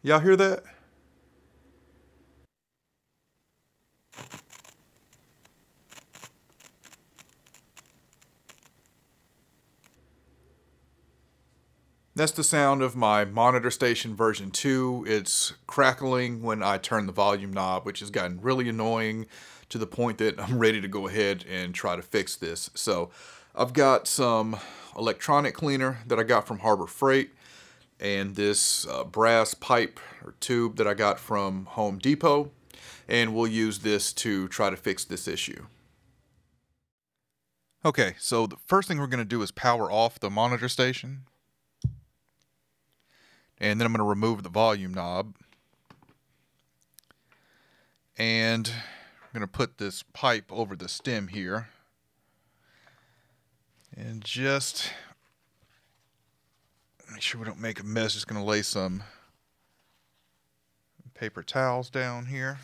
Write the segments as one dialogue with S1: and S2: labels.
S1: Y'all hear that? That's the sound of my monitor station version 2. It's crackling when I turn the volume knob, which has gotten really annoying to the point that I'm ready to go ahead and try to fix this. So I've got some electronic cleaner that I got from Harbor Freight and this uh, brass pipe or tube that I got from Home Depot. And we'll use this to try to fix this issue. Okay, so the first thing we're going to do is power off the monitor station. And then I'm going to remove the volume knob. And I'm going to put this pipe over the stem here. And just make sure we don't make a mess. Just going to lay some paper towels down here.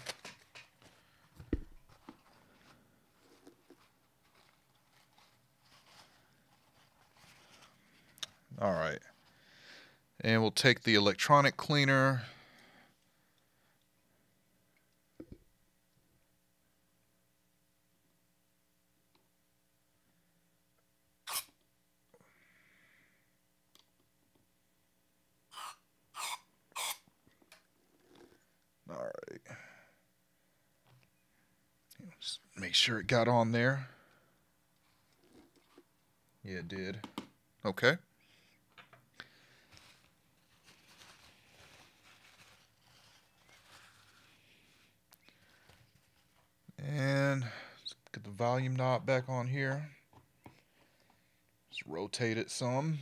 S1: All right. And we'll take the electronic cleaner. All right. Just make sure it got on there. Yeah, it did. Okay. And get the volume knob back on here. Just rotate it some.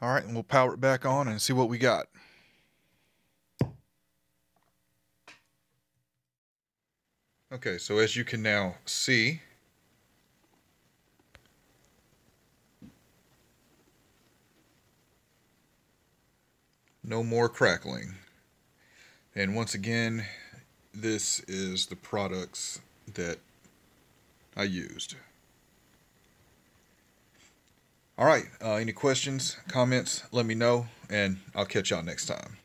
S1: All right, and we'll power it back on and see what we got. Okay, so as you can now see, no more crackling. And once again, this is the products that I used. All right, uh, any questions, comments, let me know, and I'll catch y'all next time.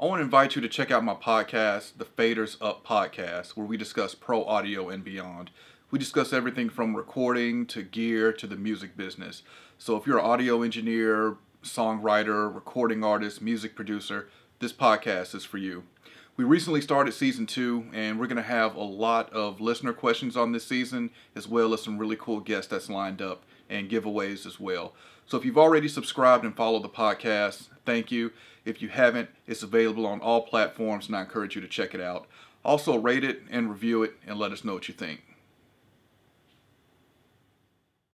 S1: I want to invite you to check out my podcast, the Faders Up Podcast, where we discuss pro audio and beyond. We discuss everything from recording to gear to the music business. So if you're an audio engineer, songwriter, recording artist, music producer, this podcast is for you. We recently started season two, and we're going to have a lot of listener questions on this season, as well as some really cool guests that's lined up and giveaways as well. So if you've already subscribed and followed the podcast, thank you. If you haven't, it's available on all platforms, and I encourage you to check it out. Also, rate it and review it, and let us know what you think.